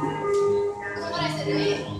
Gracias.